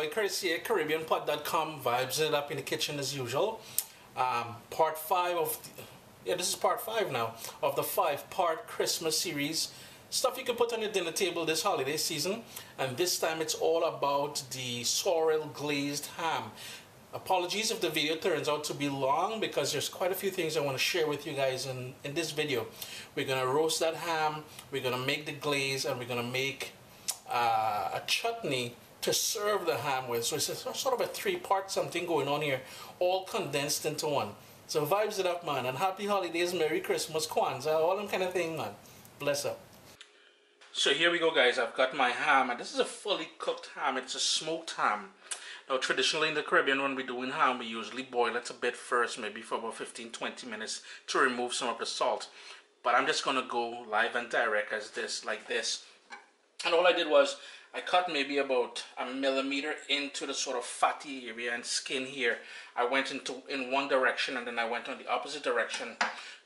boy CaribbeanPot.com, vibes it up in the kitchen as usual. Um, part five of, the, yeah, this is part five now of the five-part Christmas series. Stuff you can put on your dinner table this holiday season. And this time it's all about the sorrel glazed ham. Apologies if the video turns out to be long because there's quite a few things I want to share with you guys in, in this video. We're going to roast that ham, we're going to make the glaze, and we're going to make uh, a chutney to serve the ham with. So it's a, sort of a three-part something going on here, all condensed into one. So vibes it up, man. And happy holidays, Merry Christmas, Kwanzaa, all them kind of thing, man. Bless up. So here we go, guys. I've got my ham, and this is a fully cooked ham. It's a smoked ham. Now, traditionally in the Caribbean, when we're doing ham, we usually boil it a bit first, maybe for about 15-20 minutes to remove some of the salt. But I'm just going to go live and direct as this, like this. And all I did was I cut maybe about a millimeter into the sort of fatty area and skin here. I went into in one direction and then I went on the opposite direction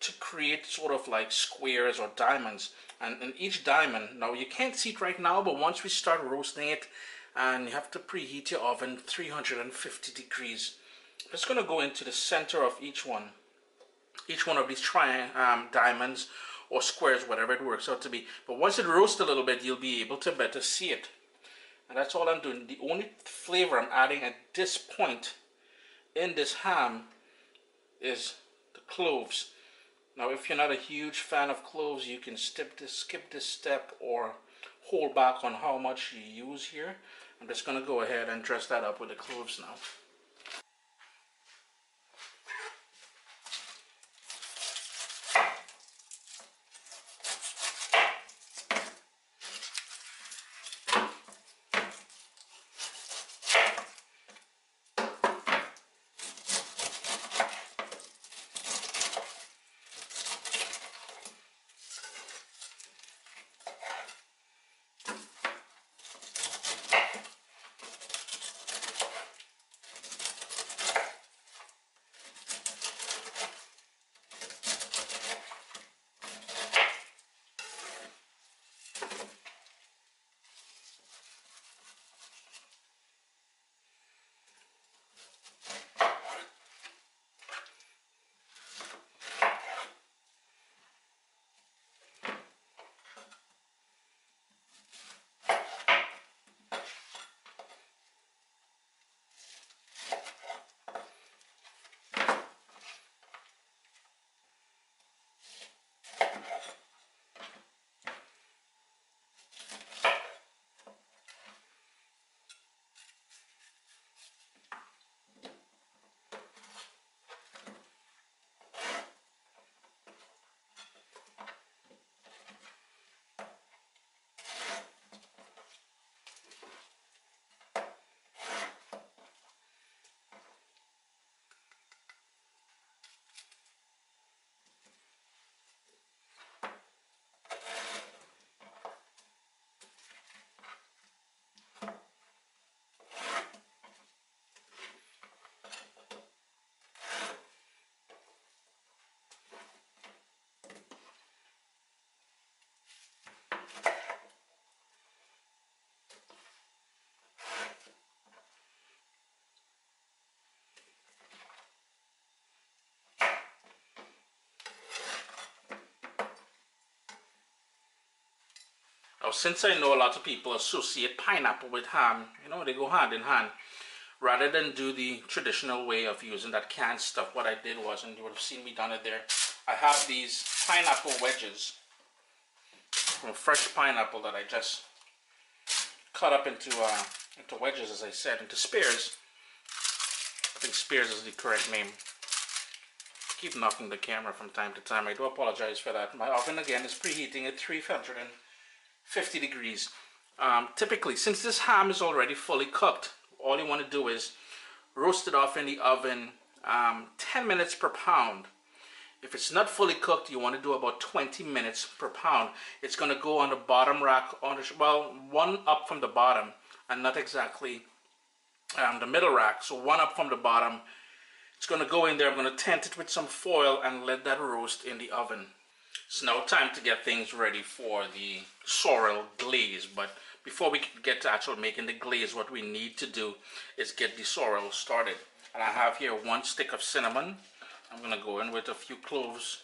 to create sort of like squares or diamonds. And in each diamond, now you can't see it right now, but once we start roasting it, and you have to preheat your oven 350 degrees. I'm just going to go into the center of each one, each one of these tri um, diamonds or squares, whatever it works out to be. But once it roasts a little bit, you'll be able to better see it. And that's all I'm doing. The only flavor I'm adding at this point in this ham is the cloves. Now, if you're not a huge fan of cloves, you can skip this, skip this step or hold back on how much you use here. I'm just going to go ahead and dress that up with the cloves now. Since I know a lot of people associate pineapple with ham, you know, they go hand in hand. Rather than do the traditional way of using that canned stuff, what I did was, and you would have seen me done it there, I have these pineapple wedges from fresh pineapple that I just cut up into uh, into wedges, as I said, into spears. I think spears is the correct name. keep knocking the camera from time to time. I do apologize for that. My oven again is preheating at 300 and 50 degrees. Um, typically, since this ham is already fully cooked, all you want to do is roast it off in the oven um, 10 minutes per pound. If it's not fully cooked, you want to do about 20 minutes per pound. It's going to go on the bottom rack, on the, well, one up from the bottom, and not exactly um, the middle rack. So one up from the bottom. It's going to go in there. I'm going to tent it with some foil and let that roast in the oven. It's now time to get things ready for the sorrel glaze. But before we get to actually making the glaze, what we need to do is get the sorrel started. And I have here one stick of cinnamon. I'm gonna go in with a few cloves.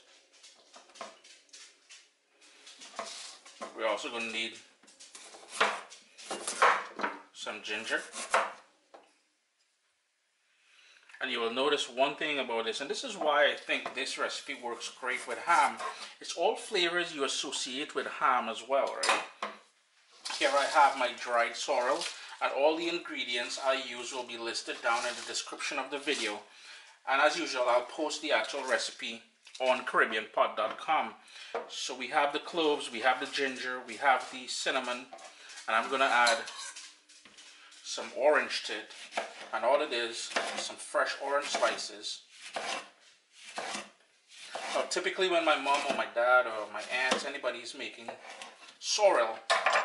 We're also gonna need some ginger. And you will notice one thing about this, and this is why I think this recipe works great with ham. It's all flavors you associate with ham as well, right? Here I have my dried sorrel, and all the ingredients I use will be listed down in the description of the video. And as usual, I'll post the actual recipe on CaribbeanPot.com. So we have the cloves, we have the ginger, we have the cinnamon, and I'm gonna add some orange to it. And all it is, some fresh orange slices. Now, typically when my mom or my dad or my aunt, anybody's making sorrel,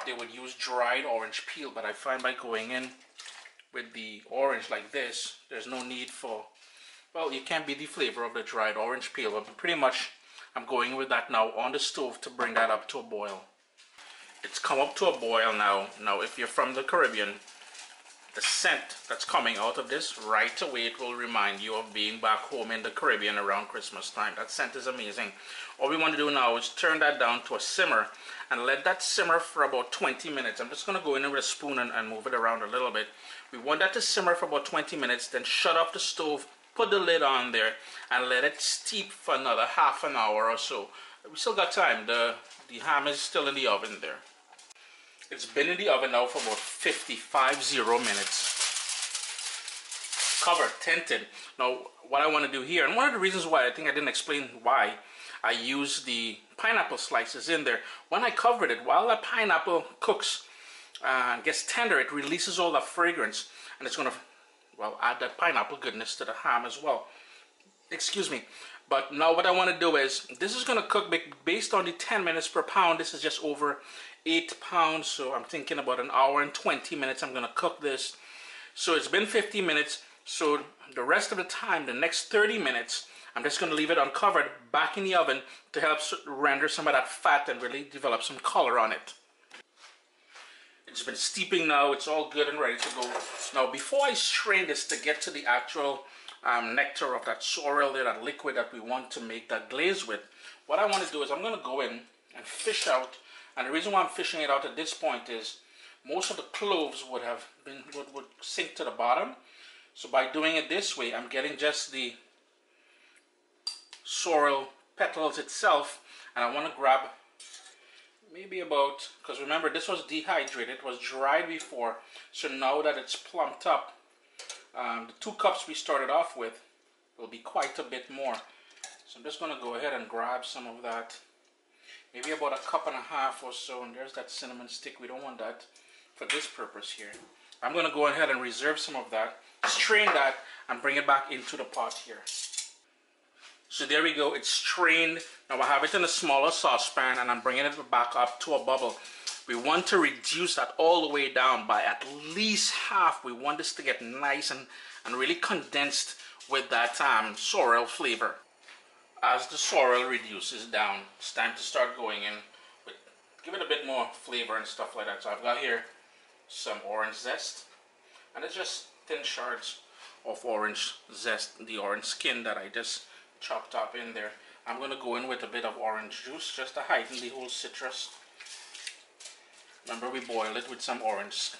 they would use dried orange peel, but I find by going in with the orange like this, there's no need for, well, you can't be the flavor of the dried orange peel, but pretty much I'm going with that now on the stove to bring that up to a boil. It's come up to a boil now. Now, if you're from the Caribbean, the scent that's coming out of this right away it will remind you of being back home in the Caribbean around Christmas time. That scent is amazing. All we want to do now is turn that down to a simmer and let that simmer for about 20 minutes. I'm just going to go in with a spoon and, and move it around a little bit. We want that to simmer for about 20 minutes then shut off the stove put the lid on there and let it steep for another half an hour or so. We still got time. The the ham is still in the oven there it's been in the oven now for about 55 zero minutes. Covered, tinted. Now, what I want to do here, and one of the reasons why I think I didn't explain why I use the pineapple slices in there. When I covered it, while that pineapple cooks uh, and gets tender, it releases all the fragrance and it's going to, well, add that pineapple goodness to the ham as well. Excuse me. But now what I want to do is, this is going to cook based on the 10 minutes per pound. This is just over 8 pounds. So I'm thinking about an hour and 20 minutes I'm going to cook this. So it's been 50 minutes. So the rest of the time, the next 30 minutes, I'm just going to leave it uncovered back in the oven to help render some of that fat and really develop some color on it. It's been steeping now. It's all good and ready to go. Now, before I strain this to get to the actual um, nectar of that sorrel there, that liquid that we want to make that glaze with, what I want to do is I'm going to go in and fish out. And the reason why I'm fishing it out at this point is most of the cloves would have been would, would sink to the bottom. So by doing it this way, I'm getting just the sorrel petals itself. And I want to grab maybe about, because remember this was dehydrated, it was dried before. So now that it's plumped up, um, the two cups we started off with will be quite a bit more. So I'm just going to go ahead and grab some of that. Maybe about a cup and a half or so. And there's that cinnamon stick. We don't want that for this purpose here. I'm going to go ahead and reserve some of that, strain that, and bring it back into the pot here. So there we go, it's strained. Now I have it in a smaller saucepan and I'm bringing it back up to a bubble. We want to reduce that all the way down by at least half. We want this to get nice and, and really condensed with that um, sorrel flavor. As the sorrel reduces down, it's time to start going in with, give it a bit more flavor and stuff like that. So I've got here some orange zest and it's just thin shards of orange zest, the orange skin that I just chopped up in there. I'm going to go in with a bit of orange juice just to heighten the whole citrus. Remember we boiled it with some orange,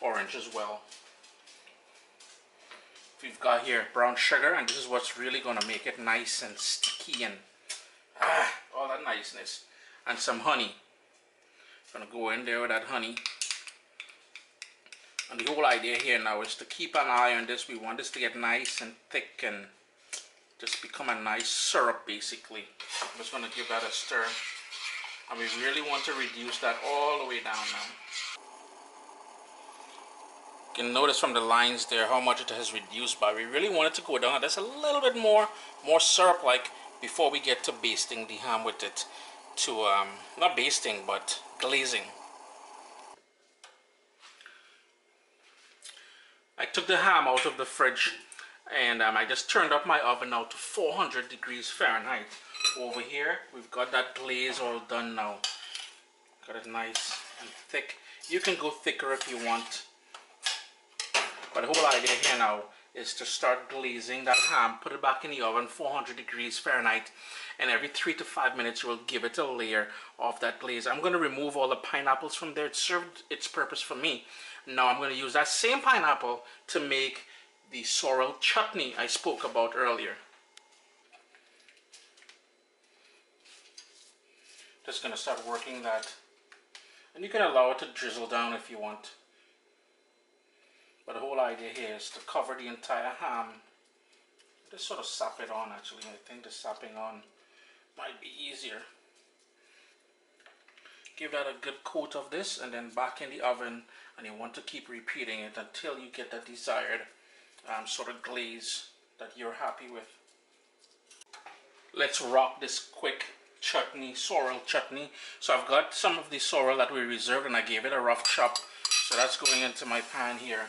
orange as well. We've got here brown sugar and this is what's really going to make it nice and sticky and ah, all that niceness. And some honey. Gonna go in there with that honey. And the whole idea here now is to keep an eye on this. We want this to get nice and thick and just become a nice syrup basically. I'm just gonna give that a stir. And we really want to reduce that all the way down now. You can notice from the lines there how much it has reduced but we really want it to go down just a little bit more, more syrup-like before we get to basting the ham with it to, um, not basting, but glazing. I took the ham out of the fridge and um, I just turned up my oven now to 400 degrees Fahrenheit over here we've got that glaze all done now got it nice and thick You can go thicker if you want. But the whole idea here now is to start glazing that ham, put it back in the oven, 400 degrees Fahrenheit, and every three to five minutes will give it a layer of that glaze. I'm going to remove all the pineapples from there. It served its purpose for me. Now I'm going to use that same pineapple to make the sorrel chutney I spoke about earlier. Just going to start working that. And you can allow it to drizzle down if you want. But the whole idea here is to cover the entire ham. Just sort of sap it on actually. I think the sapping on might be easier. Give that a good coat of this and then back in the oven and you want to keep repeating it until you get the desired um, sort of glaze that you're happy with. Let's rock this quick chutney, sorrel chutney. So I've got some of the sorrel that we reserved and I gave it a rough chop. So that's going into my pan here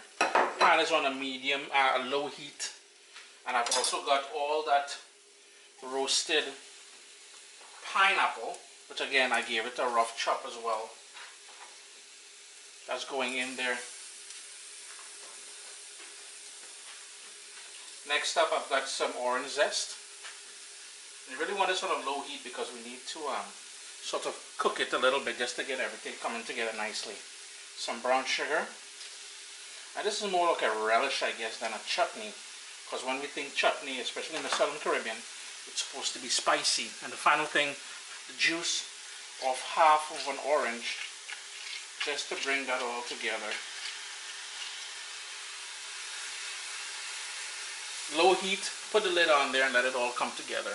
pan is on a medium, uh, low heat. And I've also got all that roasted pineapple, which again I gave it a rough chop as well. That's going in there. Next up I've got some orange zest. You really want this on a low heat because we need to um, sort of cook it a little bit just to get everything coming together nicely. Some brown sugar. And this is more like a relish, I guess, than a chutney. Because when we think chutney, especially in the Southern Caribbean, it's supposed to be spicy. And the final thing, the juice of half of an orange, just to bring that all together. Low heat, put the lid on there and let it all come together.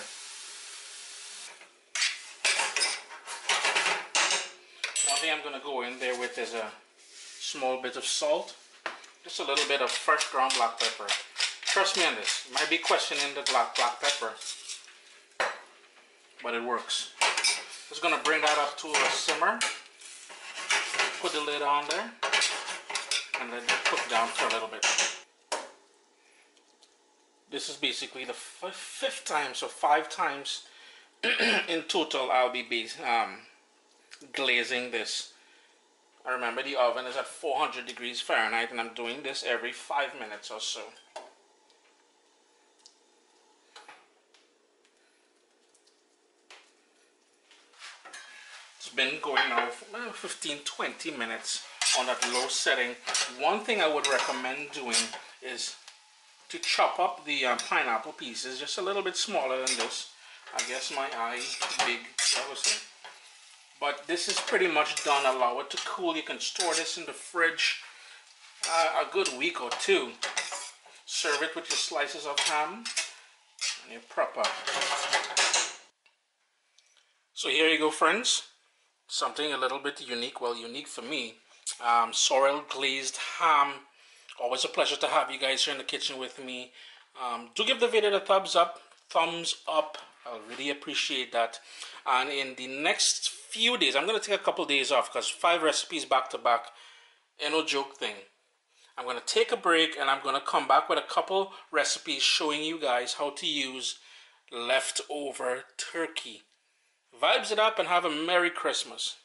I'm going to go in there with is a small bit of salt. Just a little bit of fresh ground black pepper. Trust me on this. You might be questioning the black, black pepper. But it works. Just gonna bring that up to a simmer. Put the lid on there. And let it cook down for a little bit. This is basically the fifth time, so five times in total I'll be um, glazing this I remember the oven is at 400 degrees Fahrenheit and I'm doing this every five minutes or so. It's been going now for 15-20 minutes on that low setting. One thing I would recommend doing is to chop up the uh, pineapple pieces just a little bit smaller than this. I guess my eye big, obviously. But this is pretty much done. Allow it to cool. You can store this in the fridge uh, a good week or two. Serve it with your slices of ham and your proper. So here you go, friends. Something a little bit unique. Well, unique for me. Um, sorrel glazed ham. Always a pleasure to have you guys here in the kitchen with me. Um, do give the video a thumbs up. Thumbs up. I'll really appreciate that. And in the next few days, I'm going to take a couple days off because five recipes back to back, ain't no joke thing. I'm going to take a break and I'm going to come back with a couple recipes showing you guys how to use leftover turkey. Vibes it up and have a Merry Christmas.